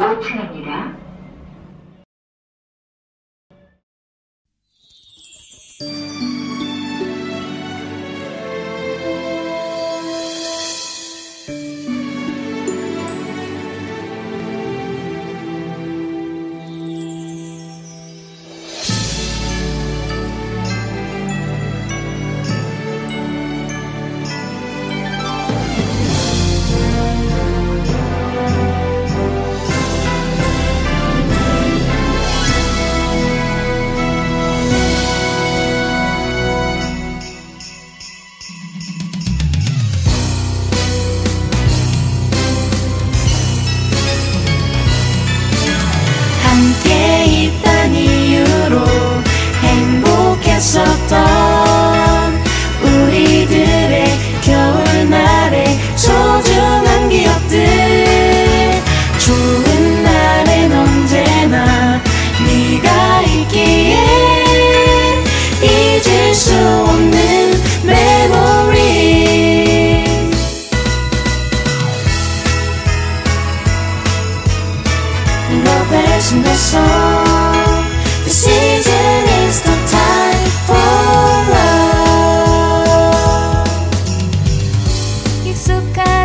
5천 원입니다.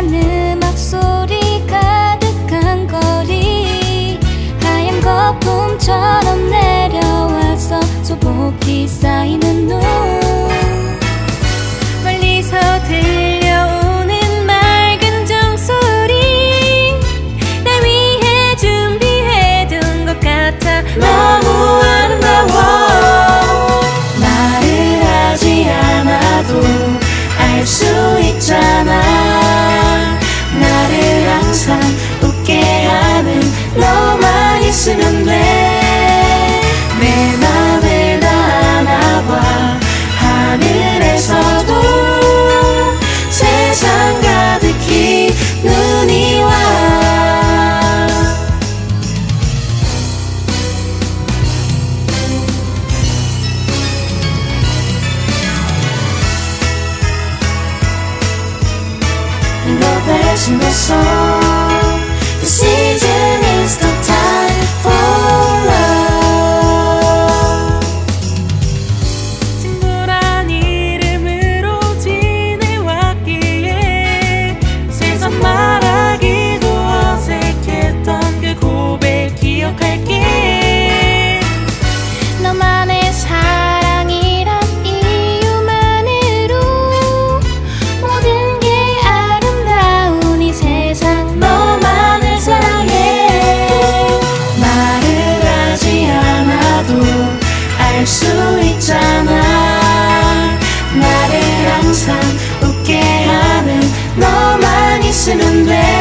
Darling 쓰면 돼내 맘을 나눠봐 하늘에서도 세상 가득히 눈이 와 The birds in the song, the seeds listening there.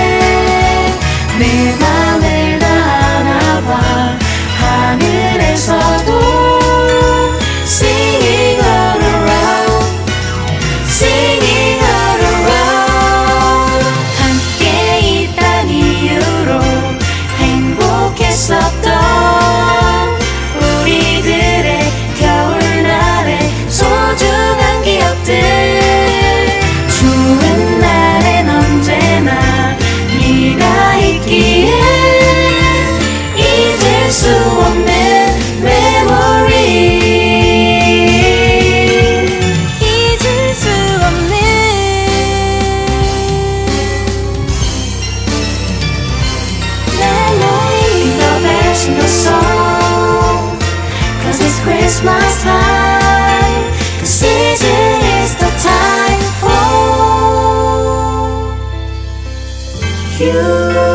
you.